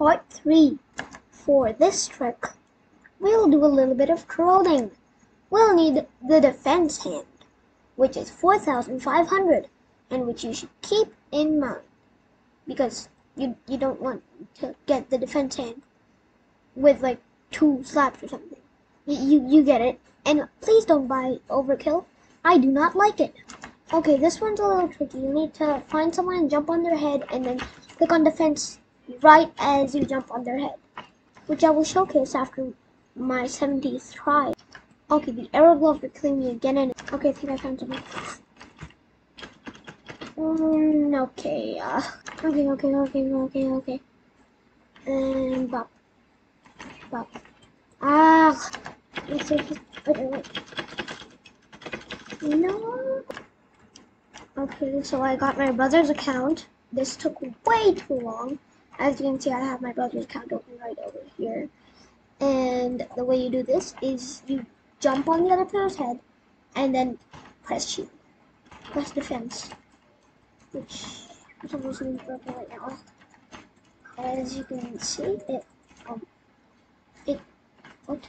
Part 3. For this trick, we'll do a little bit of clothing. We'll need the defense hand, which is 4,500 and which you should keep in mind because you, you don't want to get the defense hand with like two slaps or something. You, you get it. And please don't buy overkill. I do not like it. Okay, this one's a little tricky. You need to find someone and jump on their head and then click on defense right as you jump on their head, which I will showcase after my 70th try. Okay, the arrow glove clean me again and okay, I think I found something. Mm, okay, uh, okay, okay, okay, okay, okay. And bop. Bop. Ah! Let's see. Okay, wait. No. Okay, so I got my brother's account. This took way too long. As you can see, I have my brother's account open right over here. And the way you do this is you jump on the other player's head and then press shield. Press defense. Which is in purple right now. As you can see, it um it what?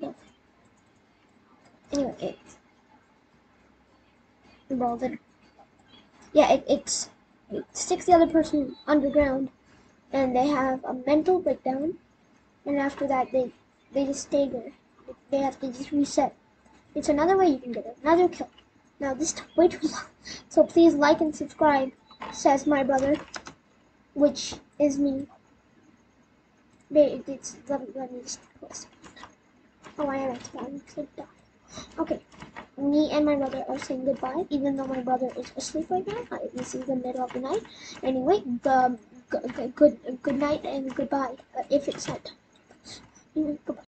Yeah. Anyway, it well yeah, it, it's it sticks the other person underground, and they have a mental breakdown, and after that they they just stay there. They have to just reset. It's another way you can get another kill. Now this took way too long, so please like and subscribe. Says my brother, which is me. They, it's let me let me just close. Oh, I am at spawn. Okay me and my brother are saying goodbye, even though my brother is asleep right now. This is the middle of the night. Anyway, the, good, good, night and goodbye, uh, if it's night. Goodbye.